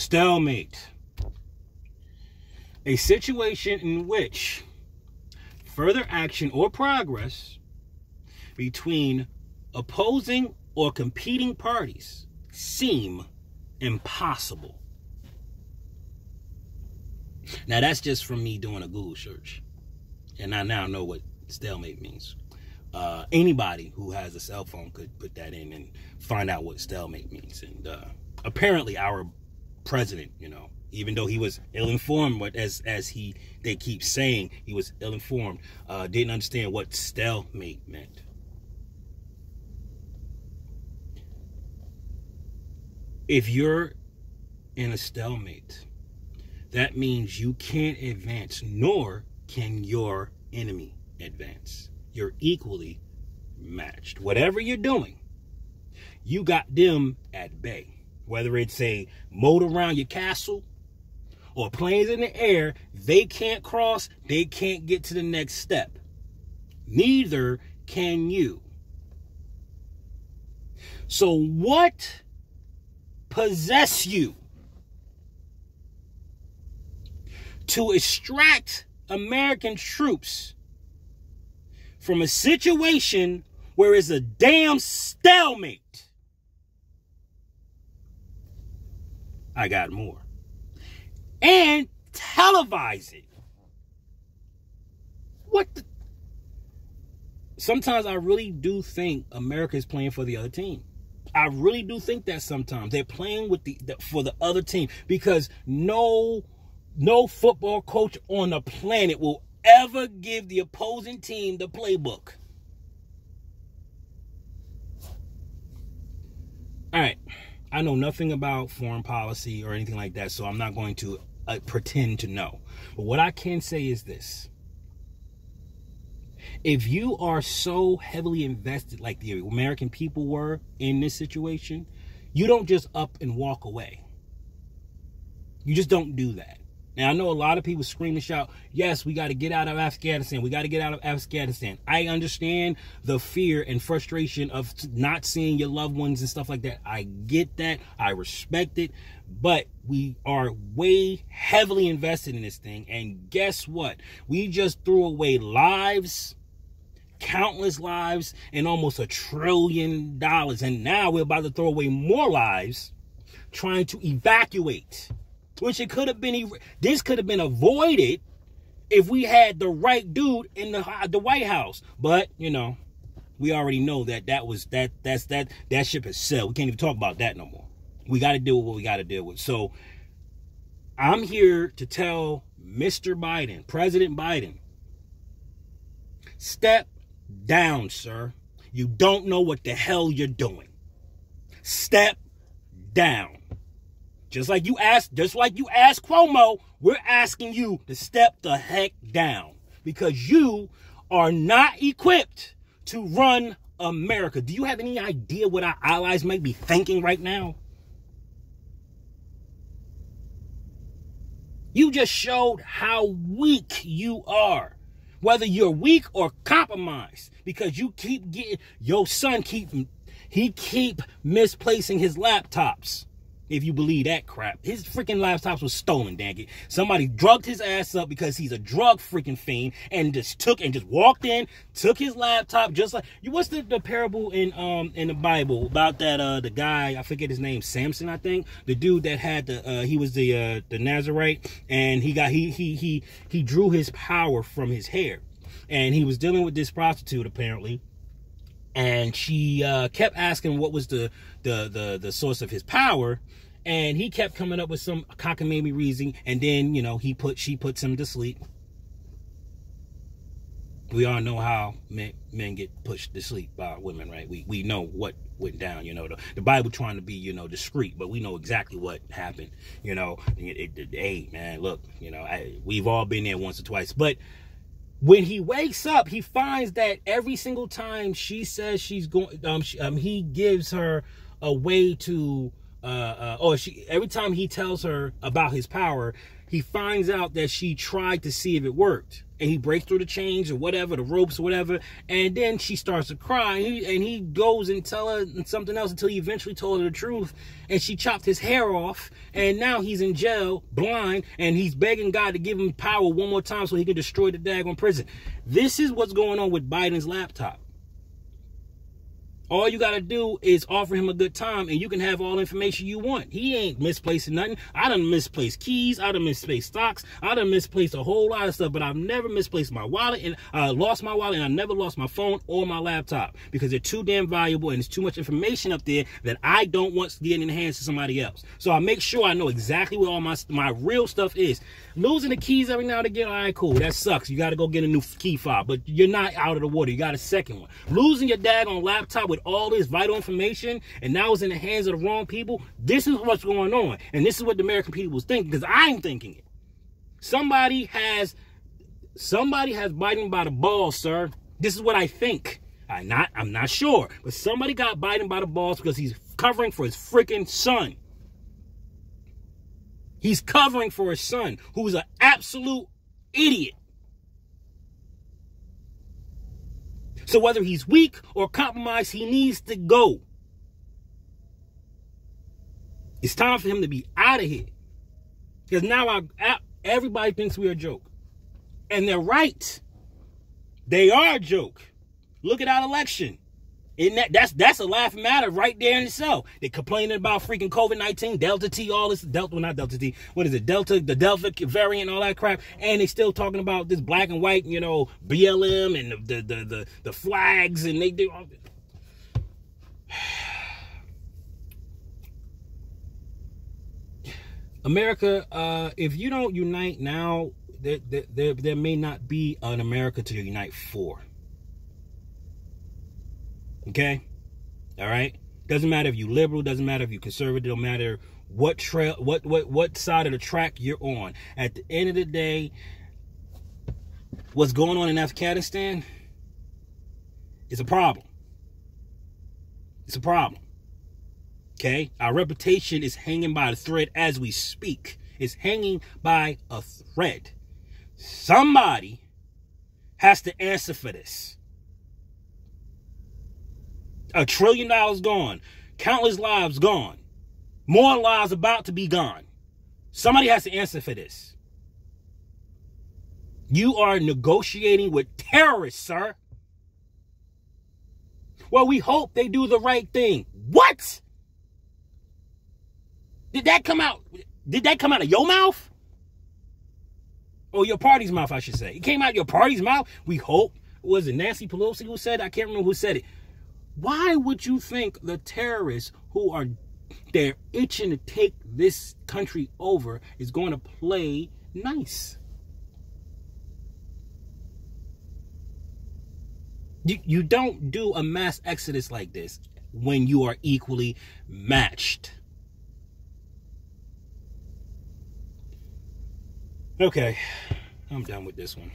Stalemate. A situation in which further action or progress between opposing or competing parties seem impossible. Now that's just from me doing a Google search. And I now know what stalemate means. Uh, anybody who has a cell phone could put that in and find out what stalemate means. And uh, apparently, our president, you know, even though he was ill-informed, but as as he they keep saying he was ill-informed, uh, didn't understand what stalemate meant. If you're in a stalemate, that means you can't advance, nor can your enemy advance. You're equally matched. Whatever you're doing, you got them at bay. Whether it's a moat around your castle or planes in the air, they can't cross, they can't get to the next step. Neither can you. So, what possess you to extract American troops from a situation where it's a damn stalemate. I got more. And televise it. What the? Sometimes I really do think America is playing for the other team. I really do think that sometimes they're playing with the, the for the other team because no no football coach on the planet will ever give the opposing team the playbook. All right. I know nothing about foreign policy or anything like that, so I'm not going to uh, pretend to know. But what I can say is this. If you are so heavily invested like the American people were in this situation, you don't just up and walk away. You just don't do that. And I know a lot of people scream and shout, yes, we got to get out of Afghanistan. We got to get out of Afghanistan. I understand the fear and frustration of not seeing your loved ones and stuff like that. I get that. I respect it. But we are way heavily invested in this thing. And guess what? We just threw away lives, countless lives, and almost a trillion dollars. And now we're about to throw away more lives trying to evacuate which it could have been this could have been avoided if we had the right dude in the uh, the White House. But you know, we already know that that was that that's that that ship has sailed. We can't even talk about that no more. We got to deal with what we got to deal with. So I'm here to tell Mr. Biden, President Biden, step down, sir. You don't know what the hell you're doing. Step down. Just like you asked, just like you asked Cuomo, we're asking you to step the heck down because you are not equipped to run America. Do you have any idea what our allies might be thinking right now? You just showed how weak you are. Whether you're weak or compromised because you keep getting your son keep he keep misplacing his laptops if you believe that crap. His freaking laptops was stolen, dang it. Somebody drugged his ass up because he's a drug freaking fiend and just took and just walked in, took his laptop, just like you what's the, the parable in um in the Bible about that uh the guy, I forget his name, Samson, I think. The dude that had the uh he was the uh the Nazarite and he got he he he he drew his power from his hair. And he was dealing with this prostitute apparently and she uh, kept asking what was the, the the the source of his power. And he kept coming up with some cockamamie reason and then you know he put she puts him to sleep. We all know how men, men get pushed to sleep by women right? We we know what went down you know. The, the bible trying to be you know discreet but we know exactly what happened you know. It, it, hey man look you know I, we've all been there once or twice. But when he wakes up, he finds that every single time she says she's going, um, she, um, he gives her a way to uh, uh, oh, she every time he tells her about his power, he finds out that she tried to see if it worked. And he breaks through the chains or whatever, the ropes or whatever, and then she starts to cry, and he, and he goes and tell her something else until he eventually told her the truth, and she chopped his hair off, and now he's in jail, blind, and he's begging God to give him power one more time so he can destroy the daggone prison. This is what's going on with Biden's laptop. All you got to do is offer him a good time and you can have all information you want. He ain't misplacing nothing. I done misplaced keys. I done misplaced stocks. I done misplaced a whole lot of stuff, but I've never misplaced my wallet and I lost my wallet and I never lost my phone or my laptop because they're too damn valuable and there's too much information up there that I don't want to get in the hands of somebody else. So I make sure I know exactly where all my, my real stuff is. Losing the keys every now and again, all right, cool. That sucks. You got to go get a new key fob, but you're not out of the water. You got a second one. Losing your dad on laptop with all this vital information and now it's in the hands of the wrong people. This is what's going on. And this is what the American people was thinking because I'm thinking it. Somebody has somebody has Biden by the balls, sir. This is what I think. I'm not I'm not sure, but somebody got Biden by the balls because he's covering for his freaking son. He's covering for his son, who's an absolute idiot. So whether he's weak or compromised, he needs to go. It's time for him to be out of here. Because now I, everybody thinks we're a joke. And they're right. They are a joke. Look at our election. Isn't that that's that's a laughing matter right there in itself. They complaining about freaking COVID nineteen, Delta T, all this Delta, well, not Delta T. What is it? Delta, the Delta variant, all that crap, and they still talking about this black and white, you know, BLM and the the the the, the flags, and they do. All... America, uh, if you don't unite now, there, there, there may not be an America to unite for. Okay? All right? Doesn't matter if you liberal, doesn't matter if you conservative, don't matter what trail what what what side of the track you're on. At the end of the day, what's going on in Afghanistan is a problem. It's a problem. Okay? Our reputation is hanging by a thread as we speak. It's hanging by a thread. Somebody has to answer for this. A trillion dollars gone. Countless lives gone. More lives about to be gone. Somebody has to answer for this. You are negotiating with terrorists, sir. Well, we hope they do the right thing. What? Did that come out? Did that come out of your mouth? Or your party's mouth, I should say. It came out your party's mouth. We hope. Was it Nancy Pelosi who said? I can't remember who said it. Why would you think the terrorists who are they're itching to take this country over is going to play nice? You, you don't do a mass exodus like this when you are equally matched. Okay, I'm done with this one.